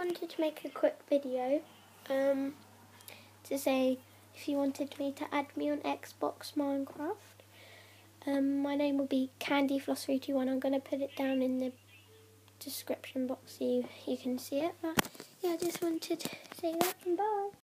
wanted to make a quick video um, to say if you wanted me to add me on Xbox Minecraft. Um, my name will be CandyFloss321. I'm going to put it down in the description box so you, you can see it. But yeah, I just wanted to say that and bye.